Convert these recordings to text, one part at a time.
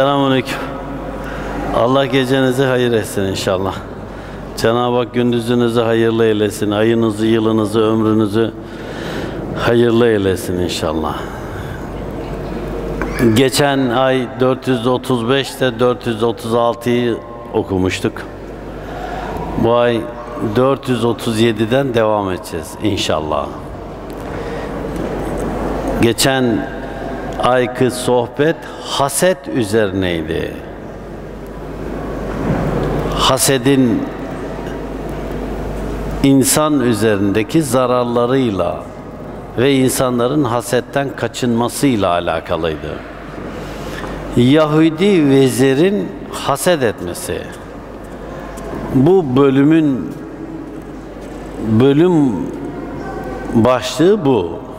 Selamünaleyküm. Allah gecenizi hayır etsin inşallah. Cenab-ı Hak gündüzünüzü hayırlı eylesin. Ayınızı, yılınızı, ömrünüzü hayırlı eylesin inşallah. Geçen ay 435'te 436'yı okumuştuk. Bu ay 437'den devam edeceğiz inşallah. Geçen ayki sohbet haset üzerineydi. Hasedin insan üzerindeki zararlarıyla ve insanların hasetten kaçınmasıyla alakalıydı. Yahudi vezirin haset etmesi. Bu bölümün bölüm başlığı bu.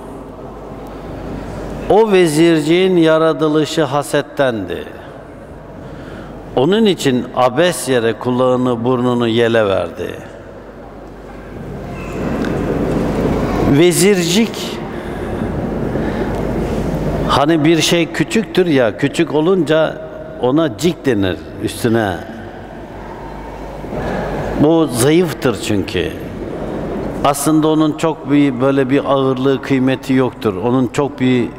O vezirciğin yaratılışı hasettendi. Onun için abes yere kulağını burnunu yele verdi. Vezircik hani bir şey küçüktür ya küçük olunca ona cik denir üstüne. Bu zayıftır çünkü. Aslında onun çok bir böyle bir ağırlığı kıymeti yoktur. Onun çok bir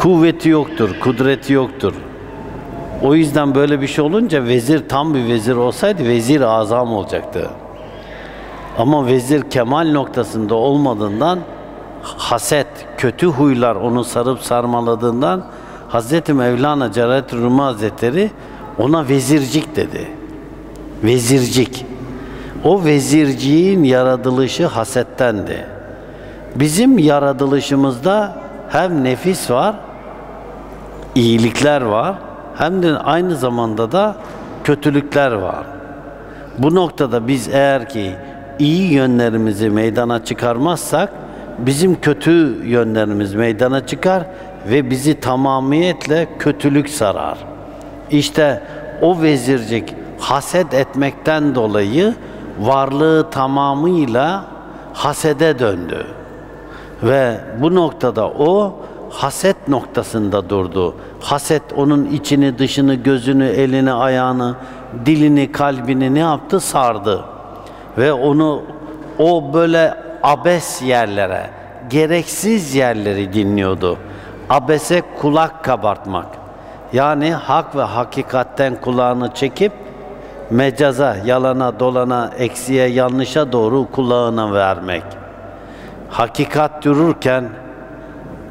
kuvveti yoktur, kudreti yoktur. O yüzden böyle bir şey olunca vezir tam bir vezir olsaydı vezir azam olacaktı. Ama vezir kemal noktasında olmadığından haset, kötü huylar onu sarıp sarmaladığından Hazreti Mevlana Celaleddin Rumi Hazretleri ona vezircik dedi. Vezircik. O vezirciğin yaratılışı hasettendi. Bizim yaratılışımızda hem nefis var, iyilikler var, hem de aynı zamanda da kötülükler var. Bu noktada biz eğer ki iyi yönlerimizi meydana çıkarmazsak bizim kötü yönlerimiz meydana çıkar ve bizi tamamiyetle kötülük sarar. İşte o vezircik haset etmekten dolayı varlığı tamamıyla hasede döndü. Ve bu noktada o haset noktasında durdu. Haset onun içini, dışını, gözünü, elini, ayağını, dilini, kalbini ne yaptı? Sardı. Ve onu o böyle abes yerlere, gereksiz yerleri dinliyordu. Abese kulak kabartmak. Yani hak ve hakikatten kulağını çekip mecaza, yalana, dolana, eksiye, yanlışa doğru kulağına vermek. Hakikat dururken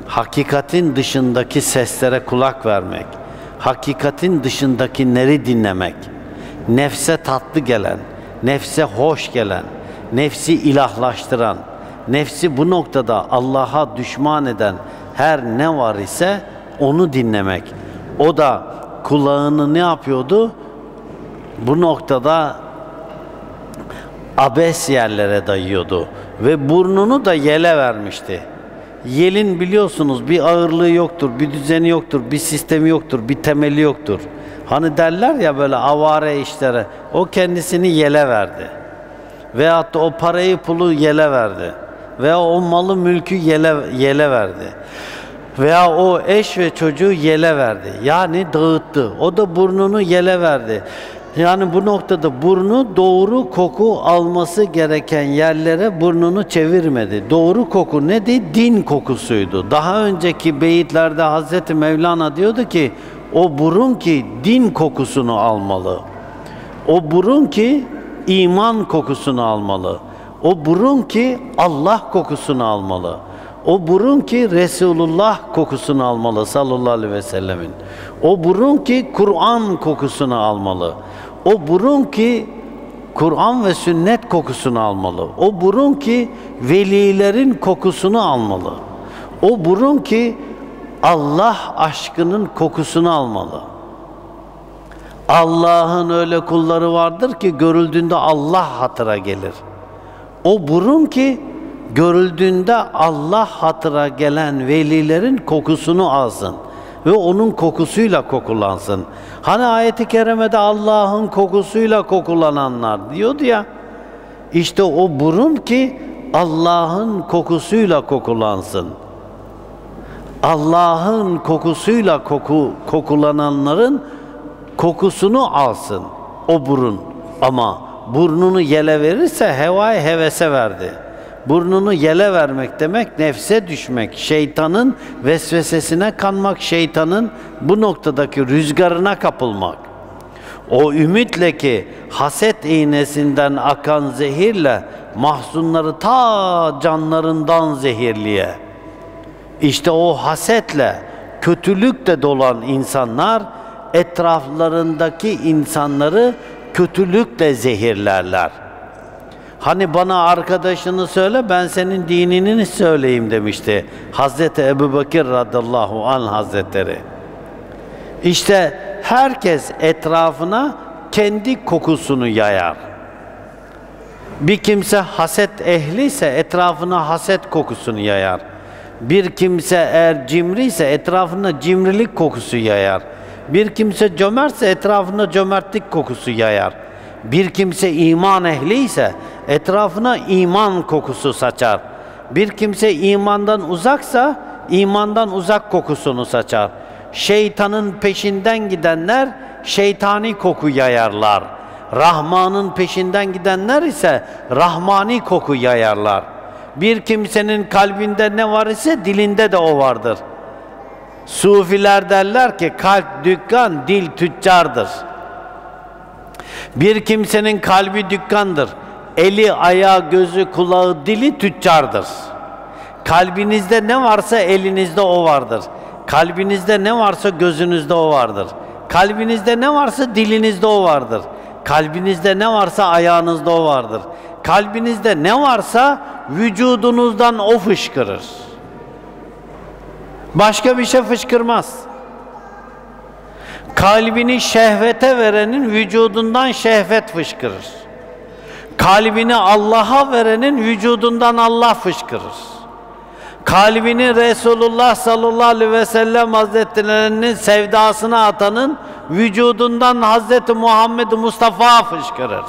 hakikatin dışındaki seslere kulak vermek, hakikatin dışındakileri dinlemek, nefse tatlı gelen, nefse hoş gelen, nefsi ilahlaştıran, nefsi bu noktada Allah'a düşman eden her ne var ise onu dinlemek. O da kulağını ne yapıyordu? Bu noktada abes yerlere dayıyordu ve burnunu da yele vermişti. Yelin biliyorsunuz bir ağırlığı yoktur, bir düzeni yoktur, bir sistemi yoktur, bir temeli yoktur. Hani derler ya böyle avare işlere, o kendisini yele verdi. Veyahut da o parayı pulu yele verdi. Veya o malı mülkü yele, yele verdi. Veya o eş ve çocuğu yele verdi. Yani dağıttı. O da burnunu yele verdi. Yani bu noktada burnu doğru koku alması gereken yerlere burnunu çevirmedi. Doğru koku nedir? Din kokusuydu. Daha önceki beyitlerde Hazreti Mevlana diyordu ki o burun ki din kokusunu almalı. O burun ki iman kokusunu almalı. O burun ki Allah kokusunu almalı. O burun ki Resulullah kokusunu almalı sallallahu aleyhi ve sellemin. O burun ki Kur'an kokusunu almalı. O burun ki Kur'an ve sünnet kokusunu almalı. O burun ki velilerin kokusunu almalı. O burun ki Allah aşkının kokusunu almalı. Allah'ın öyle kulları vardır ki görüldüğünde Allah hatıra gelir. O burun ki görüldüğünde Allah hatıra gelen velilerin kokusunu alsın ve onun kokusuyla kokulansın. Hani ayeti kerimede Allah'ın kokusuyla kokulananlar diyordu ya. İşte o burun ki Allah'ın kokusuyla kokulansın. Allah'ın kokusuyla koku, kokulananların kokusunu alsın o burun. Ama burnunu yele verirse hevaya hevese verdi. Burnunu yele vermek demek nefse düşmek, şeytanın vesvesesine kanmak, şeytanın bu noktadaki rüzgarına kapılmak. O ümitle ki haset iğnesinden akan zehirle mahzunları ta canlarından zehirliye. İşte o hasetle, kötülükle dolan insanlar etraflarındaki insanları kötülükle zehirlerler. Hani bana arkadaşını söyle ben senin dinini söyleyeyim demişti Hazreti Ebu Bekir radıyallahu an hazretleri. İşte herkes etrafına kendi kokusunu yayar. Bir kimse haset ehli ise etrafına haset kokusunu yayar. Bir kimse eğer cimri etrafına cimrilik kokusu yayar. Bir kimse cömertse etrafına cömertlik kokusu yayar. Bir kimse iman ehli ise etrafına iman kokusu saçar. Bir kimse imandan uzaksa imandan uzak kokusunu saçar. Şeytanın peşinden gidenler şeytani koku yayarlar. Rahman'ın peşinden gidenler ise rahmani koku yayarlar. Bir kimsenin kalbinde ne var ise dilinde de o vardır. Sufiler derler ki kalp dükkan, dil tüccardır. Bir kimsenin kalbi dükkandır. Eli, ayağı, gözü, kulağı, dili tüccardır. Kalbinizde ne varsa elinizde o vardır. Kalbinizde ne varsa gözünüzde o vardır. Kalbinizde ne varsa dilinizde o vardır. Kalbinizde ne varsa ayağınızda o vardır. Kalbinizde ne varsa vücudunuzdan o fışkırır. Başka bir şey fışkırmaz. Kalbini şehvete verenin vücudundan şehvet fışkırır. Kalbini Allah'a verenin vücudundan Allah fışkırır. Kalbini Resulullah sallallahu aleyhi ve sellem hazretlerinin sevdasına atanın vücudundan Hazreti Muhammed Mustafa fışkırır.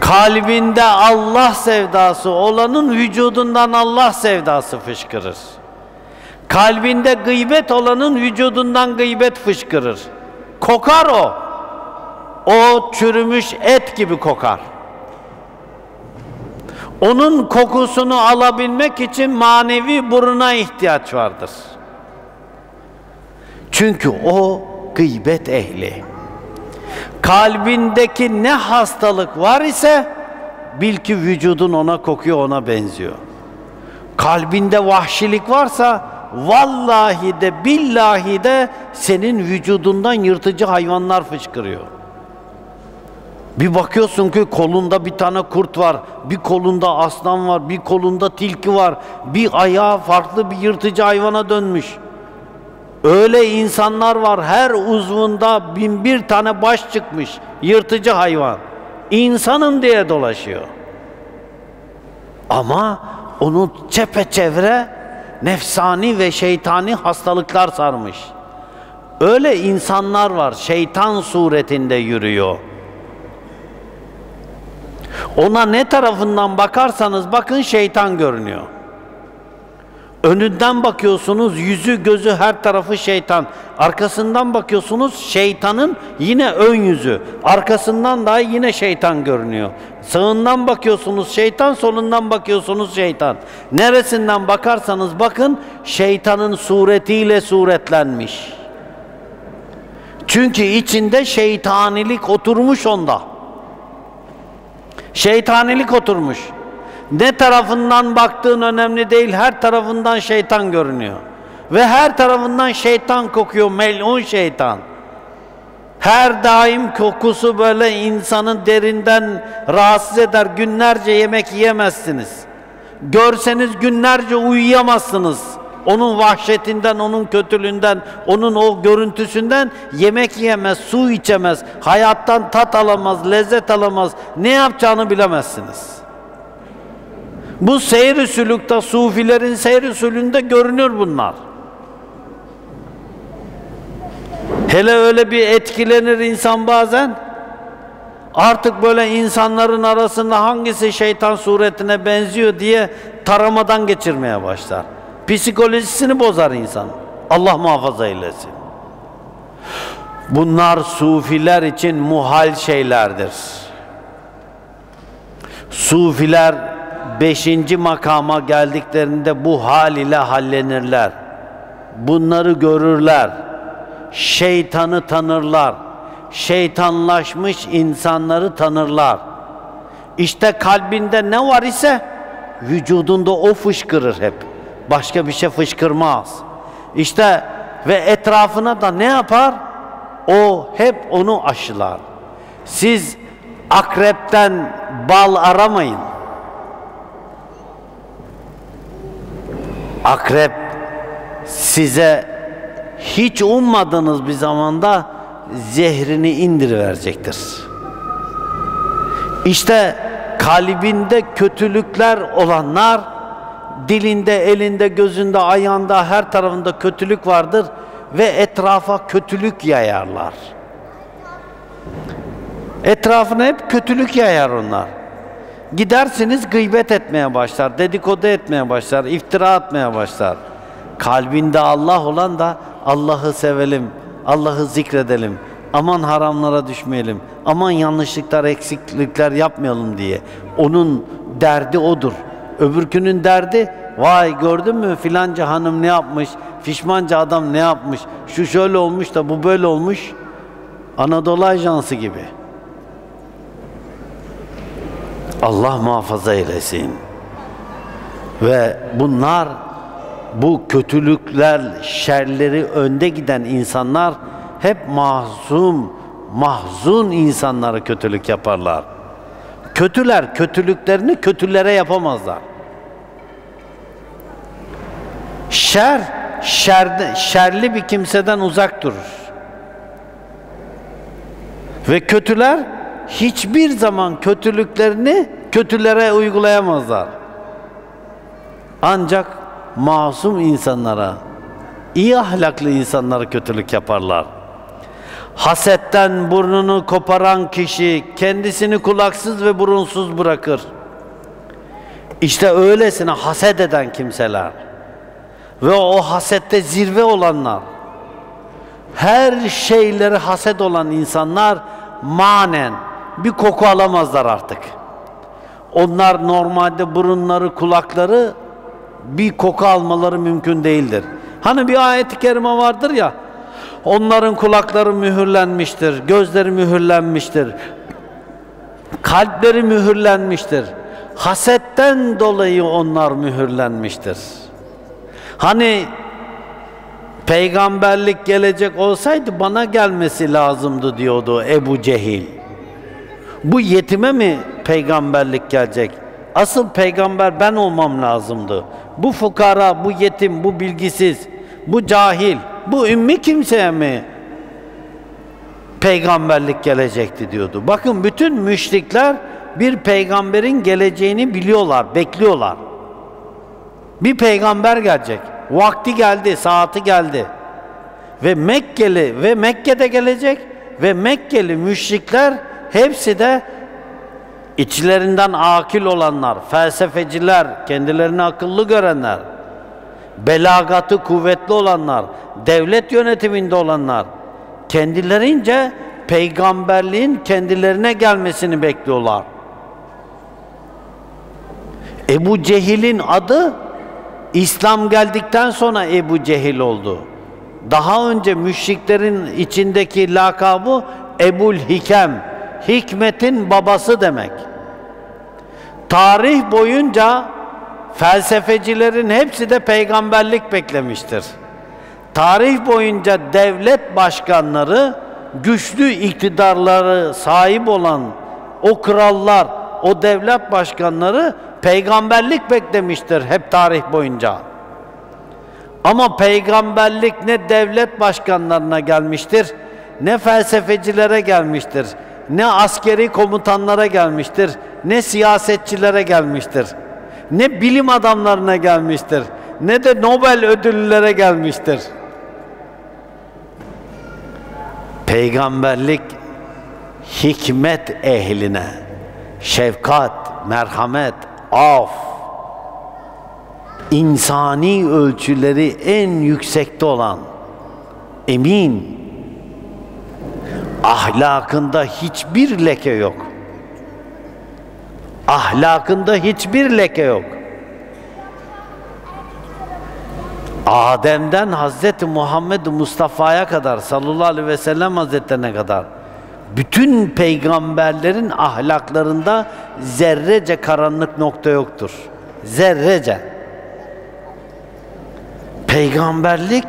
Kalbinde Allah sevdası olanın vücudundan Allah sevdası fışkırır. Kalbinde gıybet olanın vücudundan gıybet fışkırır. Kokar o. O çürümüş et gibi kokar. Onun kokusunu alabilmek için manevi buruna ihtiyaç vardır. Çünkü o gıybet ehli. Kalbindeki ne hastalık var ise bil ki vücudun ona kokuyor, ona benziyor. Kalbinde vahşilik varsa vallahi de billahi de senin vücudundan yırtıcı hayvanlar fışkırıyor. Bir bakıyorsun ki kolunda bir tane kurt var, bir kolunda aslan var, bir kolunda tilki var, bir ayağı farklı bir yırtıcı hayvana dönmüş. Öyle insanlar var her uzvunda bin bir tane baş çıkmış yırtıcı hayvan. İnsanım diye dolaşıyor. Ama onu çepeçevre nefsani ve şeytani hastalıklar sarmış. Öyle insanlar var şeytan suretinde yürüyor. Ona ne tarafından bakarsanız bakın şeytan görünüyor. Önünden bakıyorsunuz yüzü gözü her tarafı şeytan. Arkasından bakıyorsunuz şeytanın yine ön yüzü. Arkasından da yine şeytan görünüyor. Sağından bakıyorsunuz şeytan, solundan bakıyorsunuz şeytan. Neresinden bakarsanız bakın şeytanın suretiyle suretlenmiş. Çünkü içinde şeytanilik oturmuş onda. Şeytanilik oturmuş. Ne tarafından baktığın önemli değil, her tarafından şeytan görünüyor. Ve her tarafından şeytan kokuyor, melun şeytan. Her daim kokusu böyle insanın derinden rahatsız eder. Günlerce yemek yiyemezsiniz. Görseniz günlerce uyuyamazsınız. Onun vahşetinden, onun kötülüğünden, onun o görüntüsünden yemek yiyemez, su içemez, hayattan tat alamaz, lezzet alamaz. Ne yapacağını bilemezsiniz. Bu seyir sülükte, sufilerin seyir sülünde görünür bunlar. Hele öyle bir etkilenir insan bazen. Artık böyle insanların arasında hangisi şeytan suretine benziyor diye taramadan geçirmeye başlar. Psikolojisini bozar insan. Allah muhafaza eylesin. Bunlar sufiler için muhal şeylerdir. Sufiler beşinci makama geldiklerinde bu hal ile hallenirler. Bunları görürler. Şeytanı tanırlar. Şeytanlaşmış insanları tanırlar. İşte kalbinde ne var ise vücudunda o fışkırır hep. Başka bir şey fışkırmaz. İşte ve etrafına da ne yapar? O hep onu aşılar. Siz akrepten bal aramayın. Akrep size hiç ummadığınız bir zamanda zehrini indiriverecektir. İşte kalbinde kötülükler olanlar dilinde, elinde, gözünde, ayağında, her tarafında kötülük vardır ve etrafa kötülük yayarlar. Etrafına hep kötülük yayar onlar. Gidersiniz gıybet etmeye başlar, dedikodu etmeye başlar, iftira atmaya başlar. Kalbinde Allah olan da Allah'ı sevelim, Allah'ı zikredelim. Aman haramlara düşmeyelim. Aman yanlışlıklar, eksiklikler yapmayalım diye. Onun derdi odur. Öbürkünün derdi vay gördün mü filanca hanım ne yapmış, fişmanca adam ne yapmış, şu şöyle olmuş da bu böyle olmuş. Anadolu Ajansı gibi. Allah muhafaza eylesin. Ve bunlar bu kötülükler, şerleri önde giden insanlar hep mahzum, mahzun insanlara kötülük yaparlar. Kötüler kötülüklerini kötülere yapamazlar. Şer, şerde, şerli bir kimseden uzak durur. Ve kötüler hiçbir zaman kötülüklerini kötülere uygulayamazlar. Ancak masum insanlara, iyi ahlaklı insanlara kötülük yaparlar. Hasetten burnunu koparan kişi kendisini kulaksız ve burunsuz bırakır. İşte öylesine haset eden kimseler ve o hasette zirve olanlar, her şeyleri haset olan insanlar manen bir koku alamazlar artık. Onlar normalde burunları, kulakları bir koku almaları mümkün değildir. Hani bir ayet-i kerime vardır ya, onların kulakları mühürlenmiştir, gözleri mühürlenmiştir, kalpleri mühürlenmiştir. Hasetten dolayı onlar mühürlenmiştir. Hani peygamberlik gelecek olsaydı bana gelmesi lazımdı diyordu Ebu Cehil. Bu yetime mi peygamberlik gelecek? Asıl peygamber ben olmam lazımdı. Bu fukara, bu yetim, bu bilgisiz, bu cahil, bu ümmi kimseye mi peygamberlik gelecekti diyordu. Bakın bütün müşrikler bir peygamberin geleceğini biliyorlar, bekliyorlar. Bir peygamber gelecek. Vakti geldi, saati geldi. Ve Mekkeli ve Mekke'de gelecek ve Mekkeli müşrikler hepsi de içlerinden akil olanlar, felsefeciler, kendilerini akıllı görenler, belagatı kuvvetli olanlar, devlet yönetiminde olanlar kendilerince peygamberliğin kendilerine gelmesini bekliyorlar. Ebu Cehil'in adı İslam geldikten sonra Ebu Cehil oldu. Daha önce müşriklerin içindeki lakabı Ebul Hikem, hikmetin babası demek. Tarih boyunca felsefecilerin hepsi de peygamberlik beklemiştir. Tarih boyunca devlet başkanları, güçlü iktidarları sahip olan o krallar, o devlet başkanları peygamberlik beklemiştir hep tarih boyunca. Ama peygamberlik ne devlet başkanlarına gelmiştir, ne felsefecilere gelmiştir, ne askeri komutanlara gelmiştir, ne siyasetçilere gelmiştir, ne bilim adamlarına gelmiştir, ne de Nobel ödüllere gelmiştir. Peygamberlik hikmet ehline, şefkat, merhamet, af, insani ölçüleri en yüksekte olan, emin, Ahlakında hiçbir leke yok. Ahlakında hiçbir leke yok. Adem'den Hazreti Muhammed Mustafa'ya kadar sallallahu aleyhi ve sellem Hazretlerine kadar bütün peygamberlerin ahlaklarında zerrece karanlık nokta yoktur. Zerrece. Peygamberlik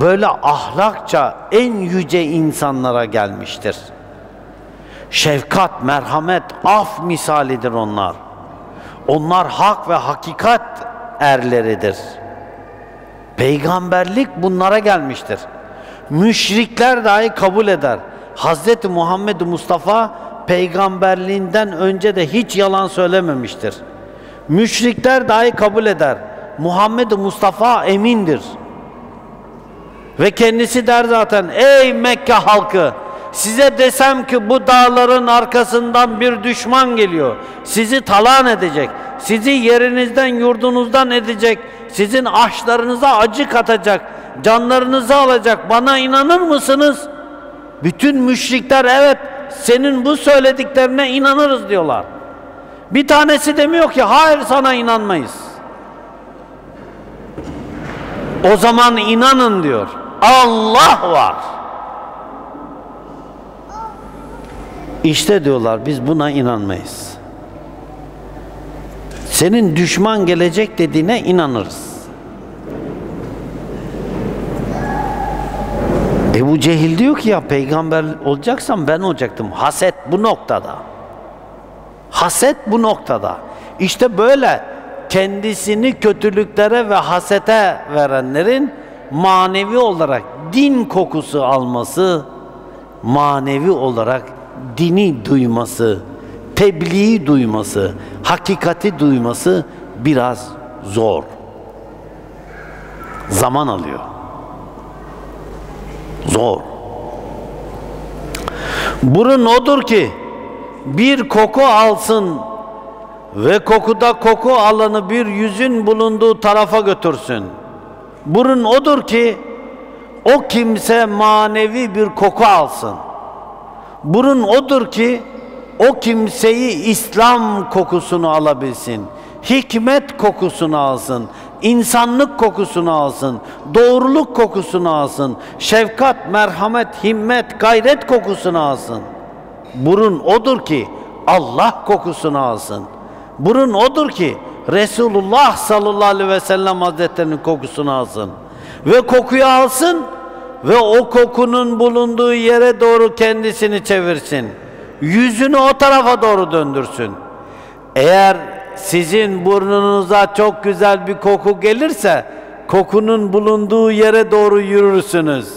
böyle ahlakça en yüce insanlara gelmiştir. Şefkat, merhamet, af misalidir onlar. Onlar hak ve hakikat erleridir. Peygamberlik bunlara gelmiştir. Müşrikler dahi kabul eder. Hazreti Muhammed Mustafa peygamberliğinden önce de hiç yalan söylememiştir. Müşrikler dahi kabul eder. Muhammed Mustafa emindir. Ve kendisi der zaten ey Mekke halkı size desem ki bu dağların arkasından bir düşman geliyor. Sizi talan edecek. Sizi yerinizden yurdunuzdan edecek. Sizin aşlarınıza acı katacak. Canlarınızı alacak. Bana inanır mısınız? Bütün müşrikler evet senin bu söylediklerine inanırız diyorlar. Bir tanesi demiyor ki hayır sana inanmayız. O zaman inanın diyor. Allah var. İşte diyorlar biz buna inanmayız. Senin düşman gelecek dediğine inanırız. Ebu Cehil diyor ki ya peygamber olacaksam ben olacaktım. Haset bu noktada. Haset bu noktada. İşte böyle kendisini kötülüklere ve hasete verenlerin manevi olarak din kokusu alması, manevi olarak dini duyması, tebliği duyması, hakikati duyması biraz zor. Zaman alıyor. Zor. Burun odur ki bir koku alsın ve kokuda koku alanı bir yüzün bulunduğu tarafa götürsün. Burun odur ki o kimse manevi bir koku alsın. Burun odur ki o kimseyi İslam kokusunu alabilsin. Hikmet kokusunu alsın. İnsanlık kokusunu alsın. Doğruluk kokusunu alsın. Şefkat, merhamet, himmet, gayret kokusunu alsın. Burun odur ki Allah kokusunu alsın. Burun odur ki Resulullah sallallahu aleyhi ve sellem hazretlerinin kokusunu alsın. Ve kokuyu alsın ve o kokunun bulunduğu yere doğru kendisini çevirsin. Yüzünü o tarafa doğru döndürsün. Eğer sizin burnunuza çok güzel bir koku gelirse kokunun bulunduğu yere doğru yürürsünüz.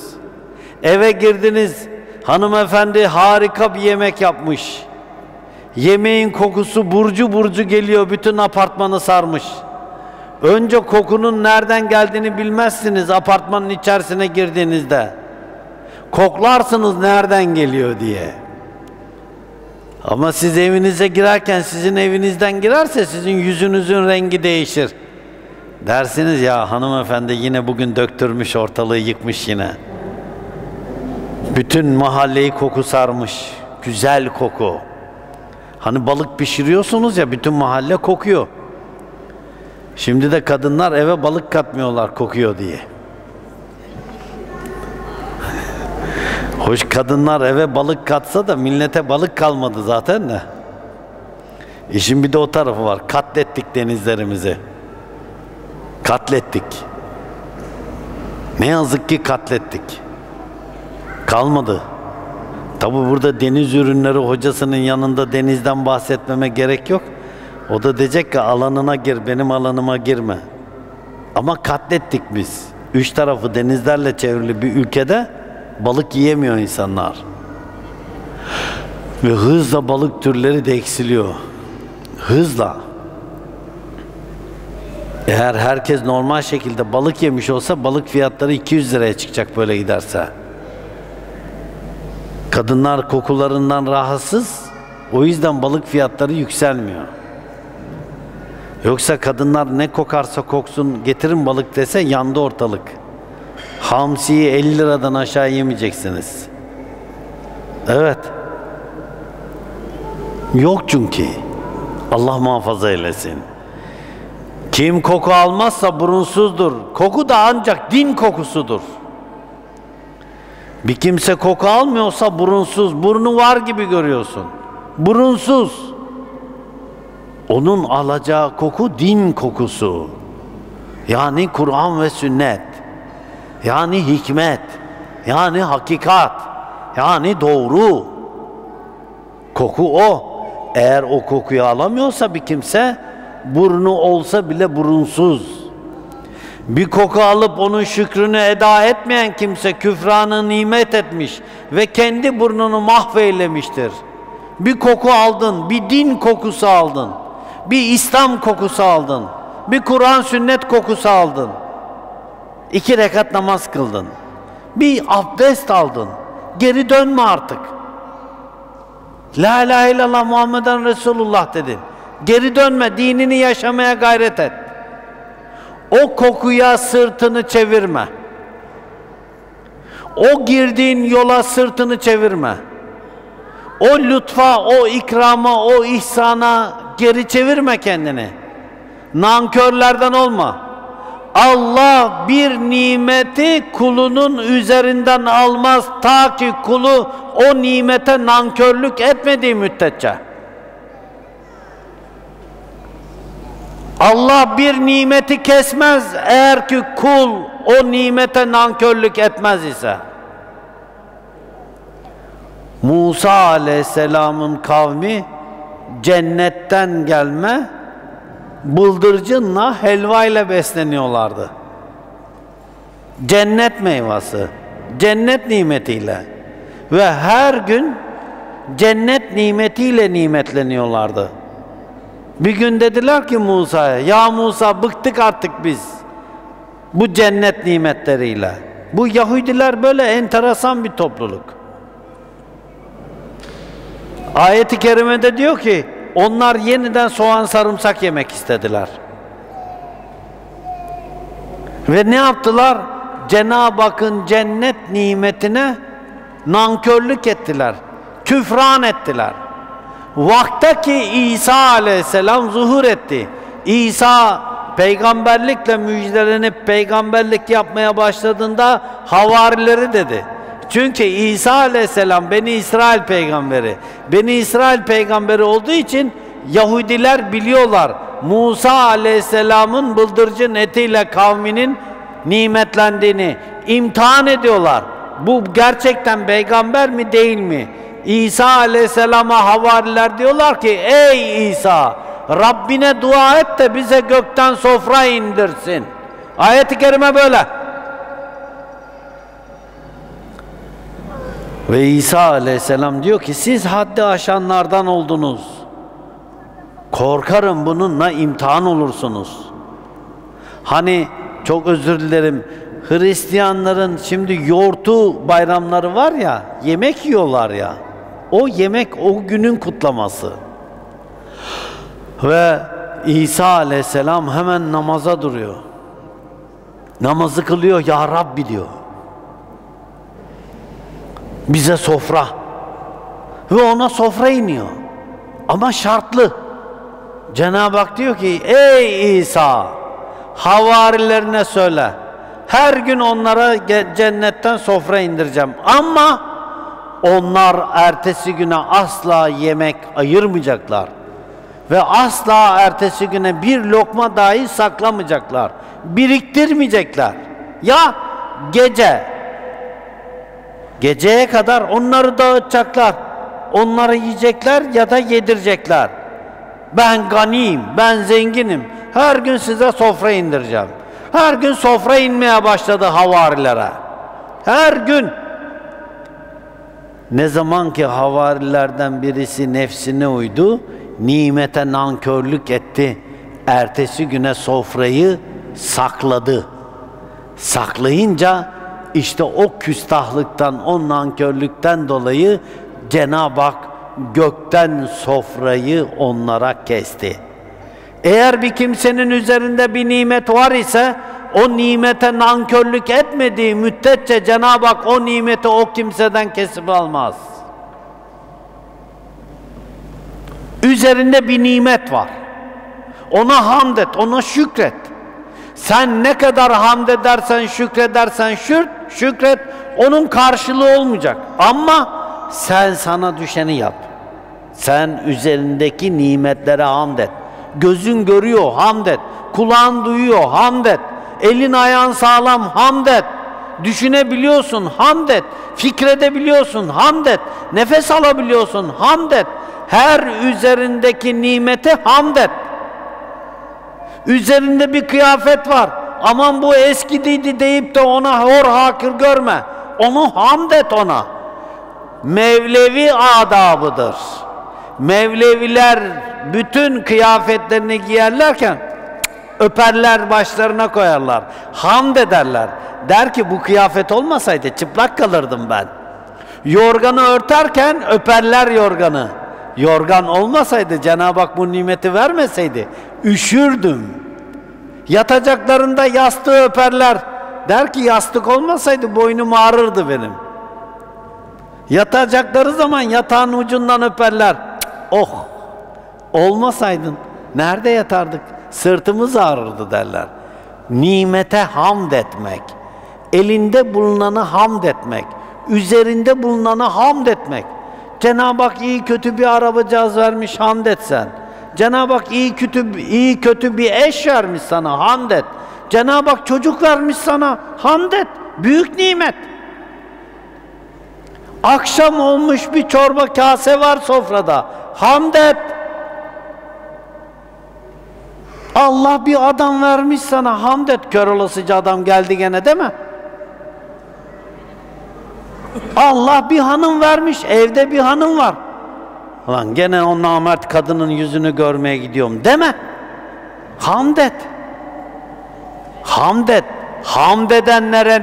Eve girdiniz, hanımefendi harika bir yemek yapmış. Yemeğin kokusu burcu burcu geliyor, bütün apartmanı sarmış. Önce kokunun nereden geldiğini bilmezsiniz apartmanın içerisine girdiğinizde. Koklarsınız nereden geliyor diye. Ama siz evinize girerken sizin evinizden girerse sizin yüzünüzün rengi değişir. Dersiniz ya hanımefendi yine bugün döktürmüş ortalığı yıkmış yine. Bütün mahalleyi koku sarmış. Güzel koku. Hani balık pişiriyorsunuz ya bütün mahalle kokuyor. Şimdi de kadınlar eve balık katmıyorlar kokuyor diye. Hoş kadınlar eve balık katsa da millete balık kalmadı zaten de. İşin bir de o tarafı var. Katlettik denizlerimizi. Katlettik. Ne yazık ki katlettik. Kalmadı. Tabi burada deniz ürünleri hocasının yanında denizden bahsetmeme gerek yok. O da diyecek ki alanına gir, benim alanıma girme. Ama katlettik biz. Üç tarafı denizlerle çevrili bir ülkede balık yiyemiyor insanlar. Ve hızla balık türleri de eksiliyor. Hızla. Eğer herkes normal şekilde balık yemiş olsa balık fiyatları 200 liraya çıkacak böyle giderse. Kadınlar kokularından rahatsız. O yüzden balık fiyatları yükselmiyor. Yoksa kadınlar ne kokarsa koksun getirin balık dese yandı ortalık. Hamsiyi 50 liradan aşağı yemeyeceksiniz. Evet. Yok çünkü. Allah muhafaza eylesin. Kim koku almazsa burunsuzdur. Koku da ancak din kokusudur. Bir kimse koku almıyorsa burunsuz, burnu var gibi görüyorsun. Burunsuz. Onun alacağı koku din kokusu. Yani Kur'an ve sünnet. Yani hikmet. Yani hakikat. Yani doğru. Koku o. Eğer o kokuyu alamıyorsa bir kimse burnu olsa bile burunsuz. Bir koku alıp onun şükrünü eda etmeyen kimse küfranı nimet etmiş ve kendi burnunu mahveylemiştir. Bir koku aldın, bir din kokusu aldın, bir İslam kokusu aldın, bir Kur'an sünnet kokusu aldın. İki rekat namaz kıldın. Bir abdest aldın. Geri dönme artık. La ilahe illallah Muhammeden Resulullah dedin. Geri dönme, dinini yaşamaya gayret et. O kokuya sırtını çevirme. O girdiğin yola sırtını çevirme. O lütfa, o ikrama, o ihsana geri çevirme kendini. Nankörlerden olma. Allah bir nimeti kulunun üzerinden almaz ta ki kulu o nimete nankörlük etmediği müddetçe. Allah bir nimeti kesmez eğer ki kul o nimete nankörlük etmez ise. Musa aleyhisselamın kavmi cennetten gelme bıldırcınla helva besleniyorlardı. Cennet meyvası, cennet nimetiyle ve her gün cennet nimetiyle nimetleniyorlardı. Bir gün dediler ki Musa'ya, ya Musa bıktık artık biz bu cennet nimetleriyle. Bu Yahudiler böyle enteresan bir topluluk. Ayet-i kerimede diyor ki, onlar yeniden soğan sarımsak yemek istediler. Ve ne yaptılar? Cenab-ı Hakk'ın cennet nimetine nankörlük ettiler. Küfran ettiler. Vaktaki İsa aleyhisselam zuhur etti. İsa peygamberlikle müjdelenip peygamberlik yapmaya başladığında havarileri dedi. Çünkü İsa aleyhisselam Beni İsrail peygamberi. Beni İsrail peygamberi olduğu için Yahudiler biliyorlar. Musa aleyhisselamın bıldırcın etiyle kavminin nimetlendiğini imtihan ediyorlar. Bu gerçekten peygamber mi değil mi? İsa aleyhisselama havariler diyorlar ki ey İsa Rabbine dua et de bize gökten sofra indirsin. Ayet-i kerime böyle. Ve İsa aleyhisselam diyor ki siz haddi aşanlardan oldunuz. Korkarım bununla imtihan olursunuz. Hani çok özür dilerim Hristiyanların şimdi yoğurtu bayramları var ya yemek yiyorlar ya. O yemek o günün kutlaması. Ve İsa aleyhisselam hemen namaza duruyor. Namazı kılıyor ya Rabbi diyor bize sofra. Ve ona sofra iniyor. Ama şartlı. Cenab-ı Hak diyor ki ey İsa havarilerine söyle. Her gün onlara cennetten sofra indireceğim. Ama onlar ertesi güne asla yemek ayırmayacaklar. Ve asla ertesi güne bir lokma dahi saklamayacaklar. Biriktirmeyecekler. Ya gece Geceye kadar onları dağıtacaklar. Onları yiyecekler ya da yedirecekler. Ben ganiyim, ben zenginim. Her gün size sofra indireceğim. Her gün sofra inmeye başladı havarilere. Her gün. Ne zaman ki havarilerden birisi nefsine uydu, nimete nankörlük etti. Ertesi güne sofrayı sakladı. Saklayınca işte o küstahlıktan, o nankörlükten dolayı Cenab-ı Hak gökten sofrayı onlara kesti. Eğer bir kimsenin üzerinde bir nimet var ise o nimete nankörlük etmediği müddetçe Cenab-ı Hak o nimeti o kimseden kesip almaz. Üzerinde bir nimet var. Ona hamd et, ona şükret. Sen ne kadar hamd edersen, şükredersen şükret, şükret, onun karşılığı olmayacak. Ama sen sana düşeni yap. Sen üzerindeki nimetlere hamd et. Gözün görüyor, hamd et. Kulağın duyuyor, hamd et. Elin ayağın sağlam, hamd et. Düşünebiliyorsun, hamd et. Fikredebiliyorsun, hamd et. Nefes alabiliyorsun, hamd et. Her üzerindeki nimete hamd et. Üzerinde bir kıyafet var. Aman bu eskidiydi deyip de ona hor hakir görme. Onu hamd et ona. Mevlevi adabıdır. Mevleviler bütün kıyafetlerini giyerlerken öperler başlarına koyarlar. Hamd ederler. Der ki bu kıyafet olmasaydı çıplak kalırdım ben. Yorganı örterken öperler yorganı. Yorgan olmasaydı Cenab-ı Hak bu nimeti vermeseydi üşürdüm. Yatacaklarında yastığı öperler. Der ki yastık olmasaydı boynum ağrırdı benim. Yatacakları zaman yatağın ucundan öperler. Oh! Olmasaydın nerede yatardık? Sırtımız ağrırdı derler. Nimete hamd etmek, elinde bulunanı hamd etmek, üzerinde bulunanı hamd etmek. Cenab-ı Hak iyi kötü bir arabacağız vermiş hamd et sen. Cenab-ı Hak iyi kötü iyi kötü bir eş vermiş sana hamd et. Cenab-ı Hak çocuk vermiş sana hamd et. Büyük nimet. Akşam olmuş bir çorba kase var sofrada. Hamd et. Allah bir adam vermiş sana hamd et. Kör olasıca adam geldi gene değil mi? Allah bir hanım vermiş, evde bir hanım var. Lan gene o namert kadının yüzünü görmeye gidiyorum deme. Hamd et. Hamd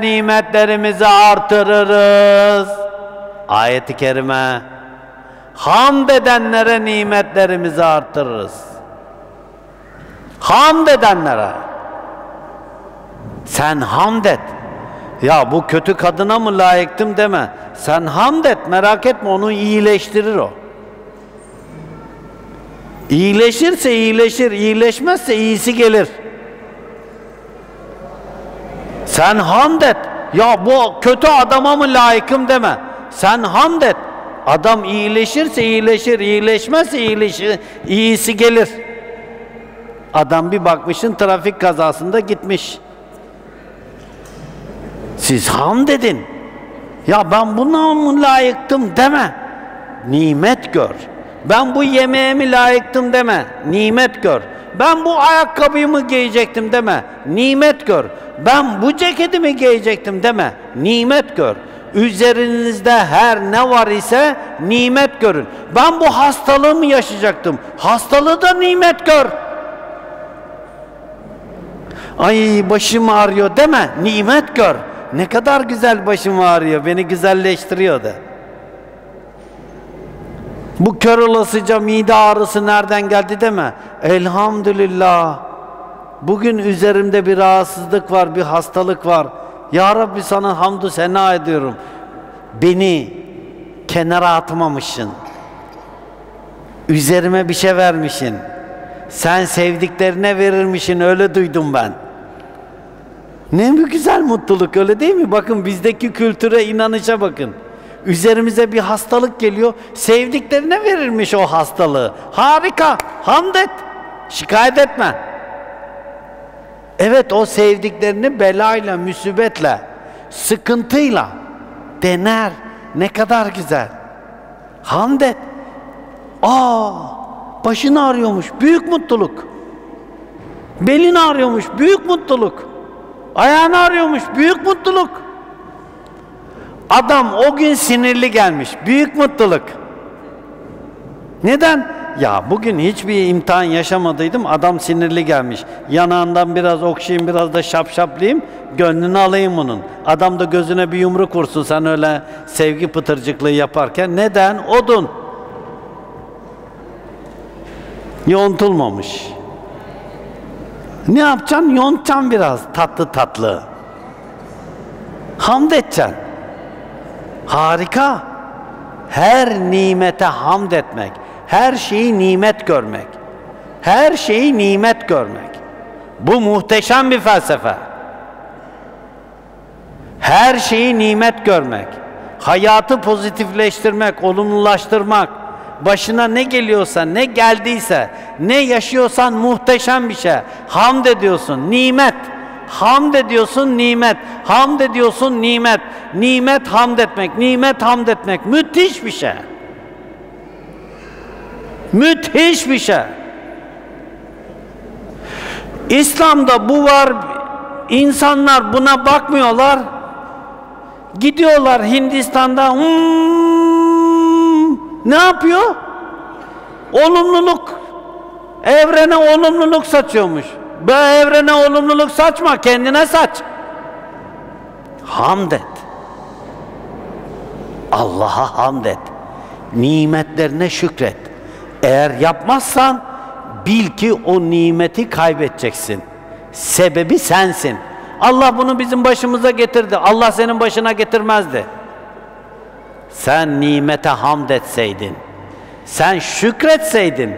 nimetlerimizi artırırız. Ayet-i kerime. Hamd edenlere nimetlerimizi artırırız. Hamd edenlere. Sen hamd et. Ya bu kötü kadına mı layıktım deme. Sen hamd et merak etme onu iyileştirir o. İyileşirse iyileşir, iyileşmezse iyisi gelir. Sen hamd et. Ya bu kötü adama mı layıkım deme. Sen hamd et. Adam iyileşirse iyileşir, iyileşmezse iyileşir, iyisi gelir. Adam bir bakmışın trafik kazasında gitmiş. Siz hamd edin. Ya ben buna mı layıktım deme. Nimet gör. Ben bu yemeğe mi layıktım deme. Nimet gör. Ben bu ayakkabıyı mı giyecektim deme. Nimet gör. Ben bu ceketimi giyecektim deme. Nimet gör. Üzerinizde her ne var ise nimet görün. Ben bu hastalığı mı yaşayacaktım? Hastalığı da nimet gör. Ay başım ağrıyor deme. Nimet gör. Ne kadar güzel başım ağrıyor. Beni güzelleştiriyor da. Bu kör olasıca mide ağrısı nereden geldi deme. Elhamdülillah. Bugün üzerimde bir rahatsızlık var, bir hastalık var. Ya Rabbi sana hamdü sena ediyorum. Beni kenara atmamışsın. Üzerime bir şey vermişsin. Sen sevdiklerine verirmişsin öyle duydum ben. Ne bir güzel mutluluk öyle değil mi? Bakın bizdeki kültüre inanışa bakın. Üzerimize bir hastalık geliyor. Sevdiklerine verirmiş o hastalığı. Harika. Hamd et. Şikayet etme. Evet o sevdiklerini belayla, müsibetle, sıkıntıyla dener. Ne kadar güzel. Hamd et. Aa, başın ağrıyormuş. Büyük mutluluk. Belin ağrıyormuş. Büyük mutluluk. Ayağın ağrıyormuş. Büyük mutluluk. Adam o gün sinirli gelmiş. Büyük mutluluk. Neden? Ya bugün hiçbir imtihan yaşamadıydım. Adam sinirli gelmiş. Yanağından biraz okşayayım, biraz da şapşaplayayım. Gönlünü alayım onun. Adam da gözüne bir yumruk vursun sen öyle sevgi pıtırcıklığı yaparken. Neden? Odun. Yontulmamış. Ne yapacaksın? Yontacaksın biraz tatlı tatlı. Hamd edeceksin. Harika. Her nimete hamd etmek, her şeyi nimet görmek. Her şeyi nimet görmek. Bu muhteşem bir felsefe. Her şeyi nimet görmek. Hayatı pozitifleştirmek, olumlulaştırmak. Başına ne geliyorsa, ne geldiyse, ne yaşıyorsan muhteşem bir şey. Hamd ediyorsun, nimet. Hamd ediyorsun nimet. Hamd ediyorsun nimet. Nimet hamd etmek. Nimet hamd etmek. Müthiş bir şey. Müthiş bir şey. İslam'da bu var. İnsanlar buna bakmıyorlar. Gidiyorlar Hindistan'da hmm, ne yapıyor? Olumluluk evrene olumluluk saçıyormuş. Bu evrene olumluluk saçma, kendine saç. Hamd et. Allah'a hamd et. Nimetlerine şükret. Eğer yapmazsan bil ki o nimeti kaybedeceksin. Sebebi sensin. Allah bunu bizim başımıza getirdi. Allah senin başına getirmezdi. Sen nimete hamd etseydin, sen şükretseydin,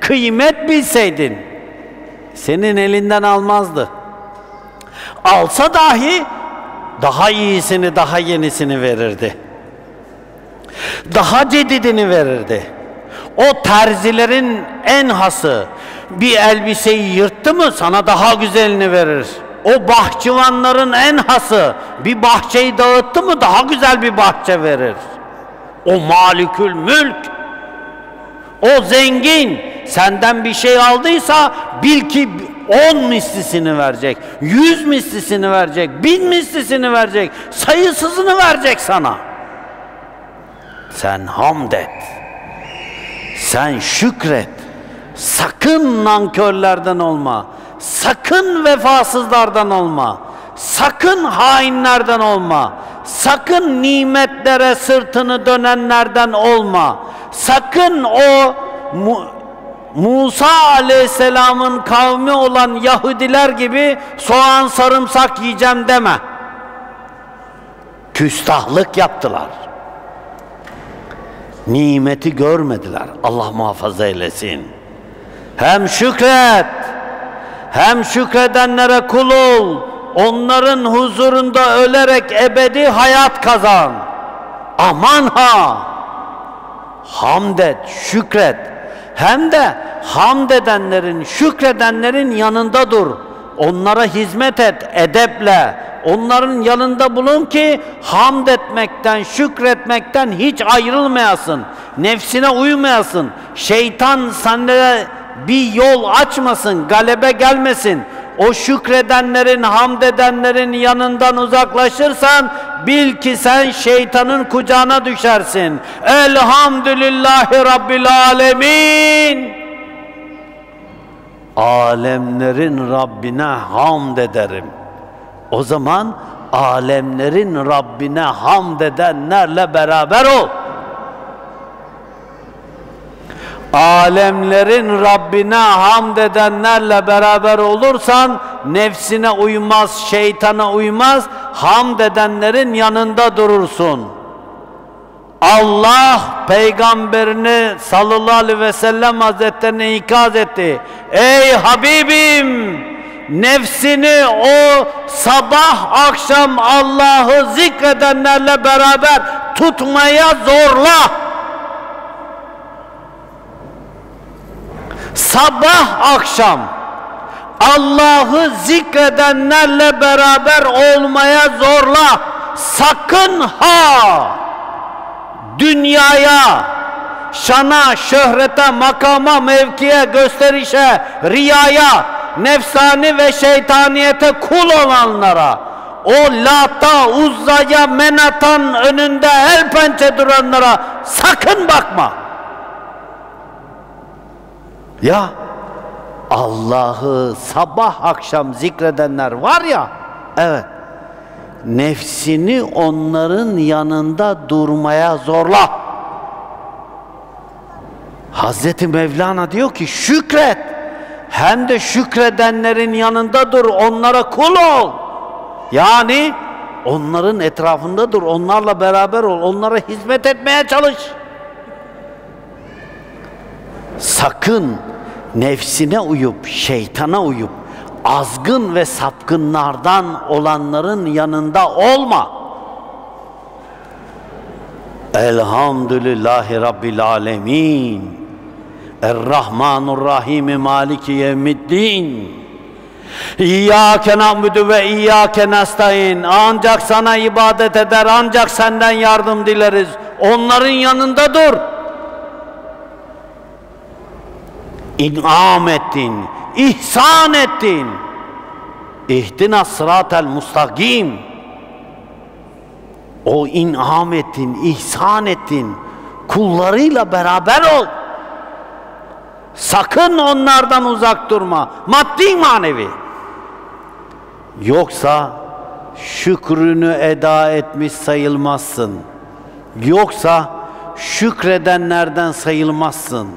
kıymet bilseydin, senin elinden almazdı. Alsa dahi daha iyisini, daha yenisini verirdi. Daha cedidini verirdi. O terzilerin en hası bir elbiseyi yırttı mı sana daha güzelini verir. O bahçıvanların en hası bir bahçeyi dağıttı mı daha güzel bir bahçe verir. O malikül mülk o zengin senden bir şey aldıysa bil ki on mislisini verecek, yüz mislisini verecek, bin mislisini verecek, sayısızını verecek sana. Sen hamd et. Sen şükret. Sakın nankörlerden olma. Sakın vefasızlardan olma. Sakın hainlerden olma. Sakın nimetlere sırtını dönenlerden olma. Sakın o Mu Musa aleyhisselamın kavmi olan Yahudiler gibi soğan sarımsak yiyeceğim deme. Küstahlık yaptılar. Nimeti görmediler. Allah muhafaza eylesin. Hem şükret, hem şükredenlere kul ol, onların huzurunda ölerek ebedi hayat kazan. Aman ha! Hamd et, şükret. Hem de hamd edenlerin, şükredenlerin yanında dur. Onlara hizmet et edeple. Onların yanında bulun ki hamd etmekten, şükretmekten hiç ayrılmayasın. Nefsine uymayasın. Şeytan sana bir yol açmasın, galebe gelmesin. O şükredenlerin, hamd edenlerin yanından uzaklaşırsan bil ki sen şeytanın kucağına düşersin. Elhamdülillahi Rabbil Alemin. Alemlerin Rabbine hamd ederim. O zaman alemlerin Rabbine hamd edenlerle beraber ol. Alemlerin Rabbine hamd edenlerle beraber olursan nefsine uymaz, şeytana uymaz, hamd edenlerin yanında durursun. Allah peygamberini sallallahu aleyhi ve sellem hazretlerine ikaz etti. Ey Habibim nefsini o sabah akşam Allah'ı zikredenlerle beraber tutmaya zorla. Sabah akşam Allah'ı zikredenlerle beraber olmaya zorla. Sakın ha dünyaya, şana, şöhrete, makama, mevkiye, gösterişe, riyaya, nefsani ve şeytaniyete kul olanlara, o lata, uzzaya, menatan önünde el pençe duranlara sakın bakma. Ya Allah'ı sabah akşam zikredenler var ya, evet, nefsini onların yanında durmaya zorla. Hazreti Mevlana diyor ki şükret, hem de şükredenlerin yanında dur, onlara kul ol. Yani onların etrafında dur, onlarla beraber ol, onlara hizmet etmeye çalış. sakın nefsine uyup, şeytana uyup, azgın ve sapkınlardan olanların yanında olma. Elhamdülillahi Rabbil Alemin. Errahmanurrahim Maliki Yevmiddin. İyyâke na'budu ve iyyâke nestaîn. Ancak sana ibadet eder, ancak senden yardım dileriz. Onların yanında dur. İn'am ettin, ihsan ettin. İhtina sıratel mustakim. O in'am ettin, ihsan ettin. Kullarıyla beraber ol. Sakın onlardan uzak durma. Maddi manevi. Yoksa şükrünü eda etmiş sayılmazsın. Yoksa şükredenlerden sayılmazsın.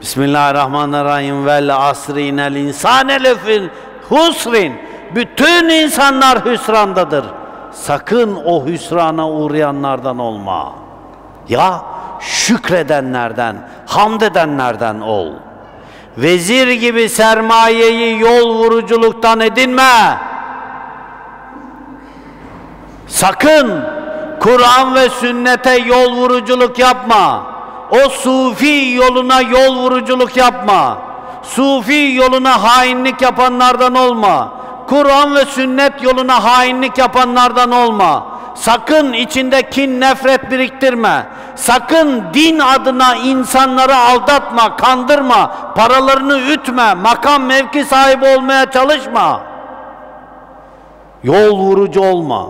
Bismillahirrahmanirrahim. Vel asri inel insane lefil husrin. Bütün insanlar hüsrandadır. Sakın o hüsrana uğrayanlardan olma. Ya şükredenlerden, hamd edenlerden ol. Vezir gibi sermayeyi yol vuruculuktan edinme. Sakın Kur'an ve sünnete yol vuruculuk yapma. O sufi yoluna yol vuruculuk yapma. Sufi yoluna hainlik yapanlardan olma. Kur'an ve sünnet yoluna hainlik yapanlardan olma. Sakın içinde kin, nefret biriktirme. Sakın din adına insanları aldatma, kandırma, paralarını ütme, makam mevki sahibi olmaya çalışma. Yol vurucu olma.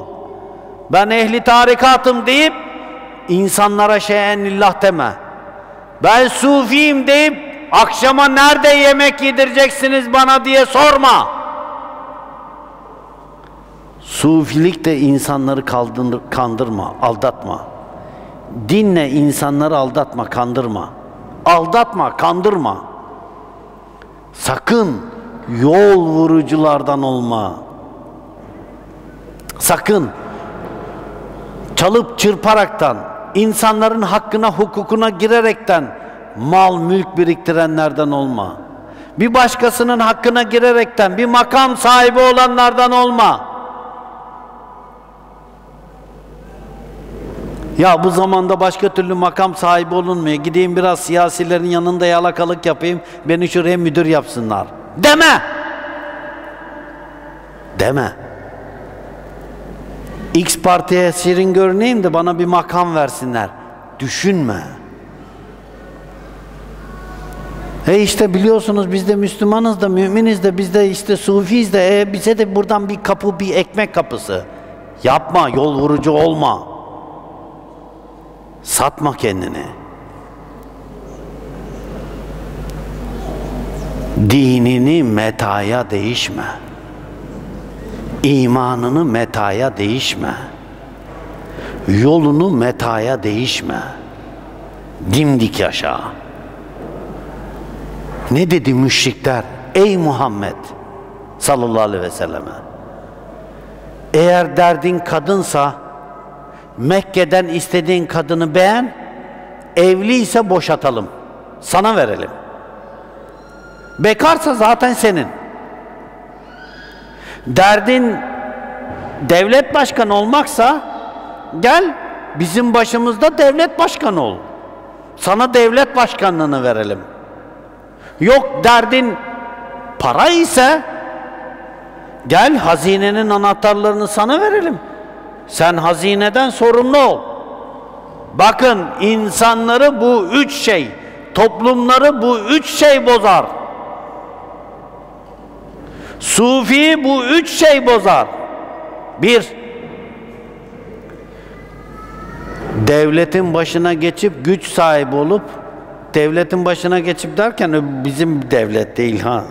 Ben ehli tarikatım deyip insanlara şeyen illah deme. Ben sufiyim deyip akşama nerede yemek yedireceksiniz bana diye sorma. Sufilik de insanları kaldır, kandırma, aldatma. Dinle insanları aldatma, kandırma. Aldatma, kandırma. Sakın yol vuruculardan olma. Sakın çalıp çırparaktan, insanların hakkına, hukukuna girerekten mal, mülk biriktirenlerden olma. Bir başkasının hakkına girerekten bir makam sahibi olanlardan olma. Ya bu zamanda başka türlü makam sahibi olunmuyor. Gideyim biraz siyasilerin yanında yalakalık yapayım. Beni şuraya müdür yapsınlar. Deme. Deme. X partiye şirin görüneyim de bana bir makam versinler. Düşünme. E işte biliyorsunuz biz de Müslümanız da müminiz de biz de işte Sufiyiz de e bize de buradan bir kapı bir ekmek kapısı. Yapma yol vurucu olma. Satma kendini. Dinini metaya değişme. İmanını metaya değişme. Yolunu metaya değişme. Dimdik yaşa. Ne dedi müşrikler? Ey Muhammed sallallahu aleyhi ve selleme. Eğer derdin kadınsa Mekke'den istediğin kadını beğen, evli ise boşatalım. Sana verelim. Bekarsa zaten senin. Derdin devlet başkanı olmaksa gel bizim başımızda devlet başkanı ol. Sana devlet başkanlığını verelim. Yok derdin para ise gel hazinenin anahtarlarını sana verelim. Sen hazineden sorumlu ol. Bakın insanları bu üç şey, toplumları bu üç şey bozar. Sufi bu üç şey bozar. Bir, devletin başına geçip güç sahibi olup devletin başına geçip derken bizim devlet değil ha.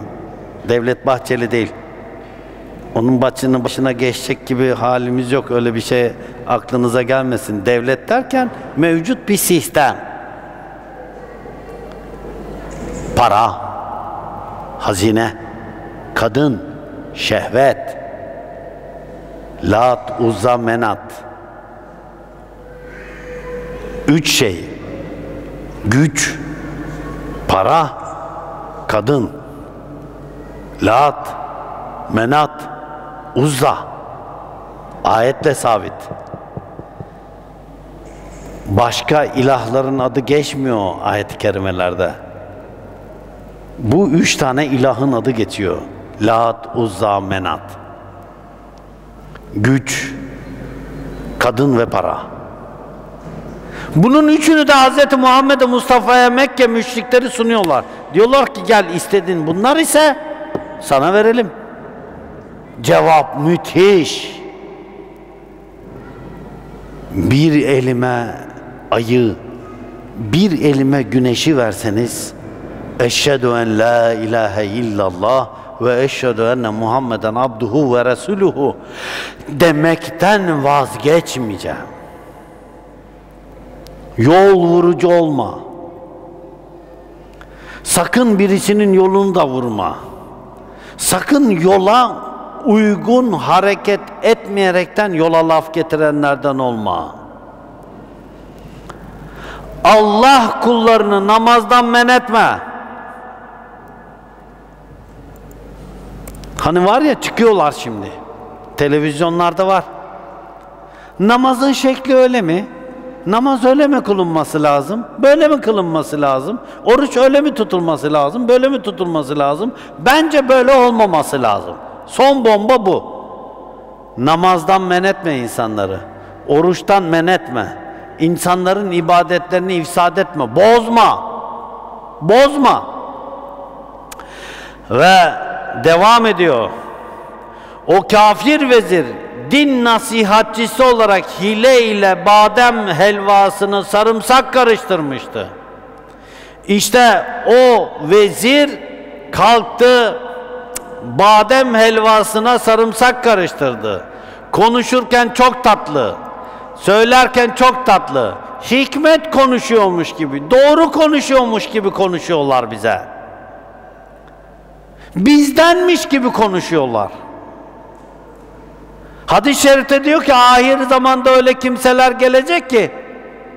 Devlet Bahçeli değil. Onun başının başına geçecek gibi halimiz yok. Öyle bir şey aklınıza gelmesin. Devlet derken mevcut bir sistem. Para, hazine, kadın, şehvet, lat, uzza, menat. Üç şey. Güç, Para, kadın, Lat, Menat, Uzza. Ayetle sabit. Başka ilahların adı geçmiyor ayet-i kerimelerde. Bu üç tane ilahın adı geçiyor. Lat, Uzza, Menat. Güç, kadın ve para. Bunun üçünü de Hz. Muhammed Mustafa'ya Mekke müşrikleri sunuyorlar. Diyorlar ki gel istedin bunlar ise sana verelim. Cevap müthiş. Bir elime ayı, bir elime güneşi verseniz Eşhedü en la ilahe illallah ve eşhedü enne Muhammeden abduhu ve resuluhu demekten vazgeçmeyeceğim. Yol vurucu olma. Sakın birisinin yolunu da vurma. Sakın yola uygun hareket etmeyerekten yola laf getirenlerden olma. Allah kullarını namazdan men etme. Hani var ya çıkıyorlar şimdi. Televizyonlarda var. Namazın şekli öyle mi? Namaz öyle mi kılınması lazım? Böyle mi kılınması lazım? Oruç öyle mi tutulması lazım? Böyle mi tutulması lazım? Bence böyle olmaması lazım. Son bomba bu. Namazdan men etme insanları. Oruçtan men etme. İnsanların ibadetlerini ifsad etme. Bozma. Bozma. Ve devam ediyor. O kafir vezir din nasihatçisi olarak hile ile badem helvasını sarımsak karıştırmıştı. İşte o vezir kalktı badem helvasına sarımsak karıştırdı. Konuşurken çok tatlı, söylerken çok tatlı, hikmet konuşuyormuş gibi, doğru konuşuyormuş gibi konuşuyorlar bize. Bizdenmiş gibi konuşuyorlar. Hadis-i şerifte diyor ki ahir zamanda öyle kimseler gelecek ki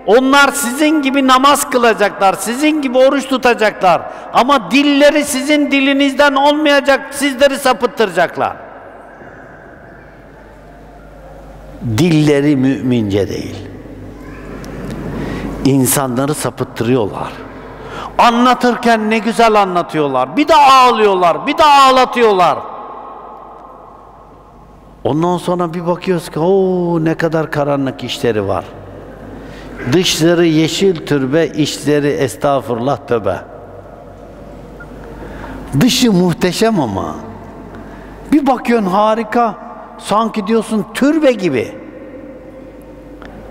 onlar sizin gibi namaz kılacaklar, sizin gibi oruç tutacaklar. Ama dilleri sizin dilinizden olmayacak, sizleri sapıttıracaklar. Dilleri mümince değil. İnsanları sapıttırıyorlar. Anlatırken ne güzel anlatıyorlar. Bir de ağlıyorlar, bir de ağlatıyorlar. Ondan sonra bir bakıyoruz ki o ne kadar karanlık işleri var. Dışları yeşil türbe, içleri estağfurullah töbe. Dışı muhteşem ama. Bir bakıyorsun harika. Sanki diyorsun türbe gibi.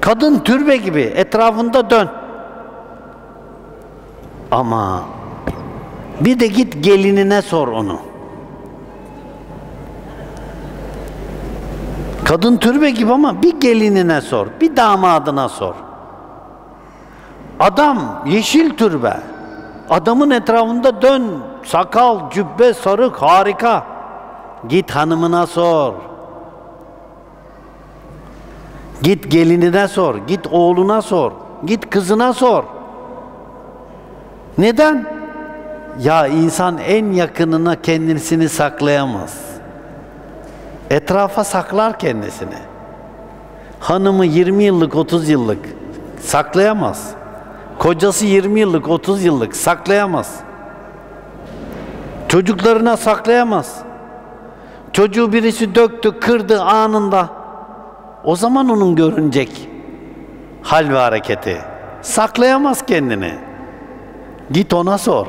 Kadın türbe gibi. Etrafında dön. Ama bir de git gelinine sor onu. Kadın türbe gibi ama bir gelinine sor, bir damadına sor. Adam yeşil türbe. Adamın etrafında dön, sakal, cübbe, sarık harika. Git hanımına sor. Git gelinine sor, git oğluna sor, git kızına sor. Neden? Ya insan en yakınına kendisini saklayamaz. Etrafa saklar kendisini. Hanımı 20 yıllık, 30 yıllık saklayamaz. Kocası 20 yıllık, 30 yıllık saklayamaz. Çocuklarına saklayamaz. Çocuğu birisi döktü, kırdı anında. O zaman onun görünecek hal ve hareketi. Saklayamaz kendini. Git ona sor.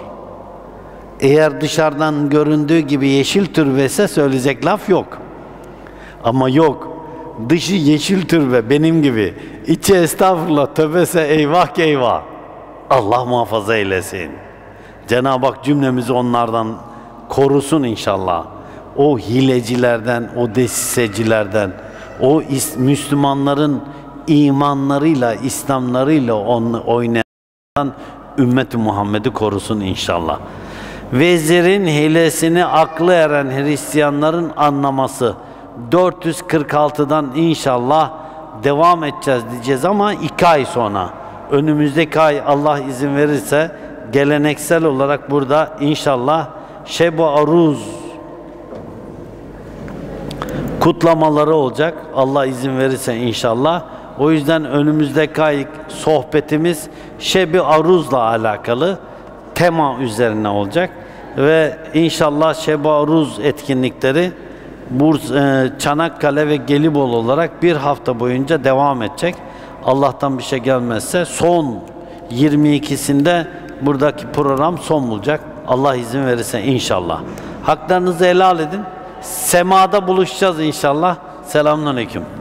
Eğer dışarıdan göründüğü gibi yeşil türbese söyleyecek laf yok. Ama yok. Dışı yeşil türbe benim gibi. İçi estağfurullah tövbese eyvah ki eyvah. Allah muhafaza eylesin. Cenab-ı Hak cümlemizi onlardan korusun inşallah. O hilecilerden, o desisecilerden, o Müslümanların imanlarıyla, İslamlarıyla oynayan ümmeti Muhammed'i korusun inşallah. Vezirin hilesini aklı eren Hristiyanların anlaması 446'dan inşallah devam edeceğiz diyeceğiz ama iki ay sonra önümüzdeki ay Allah izin verirse geleneksel olarak burada inşallah Şebu Aruz kutlamaları olacak. Allah izin verirse inşallah. O yüzden önümüzdeki ay sohbetimiz Şebi Aruz'la alakalı tema üzerine olacak. Ve inşallah Şebi Aruz etkinlikleri Burs, e, Çanakkale ve Gelibolu olarak bir hafta boyunca devam edecek. Allah'tan bir şey gelmezse son 22'sinde buradaki program son bulacak. Allah izin verirse inşallah. Haklarınızı helal edin. Semada buluşacağız inşallah. Selamünaleyküm.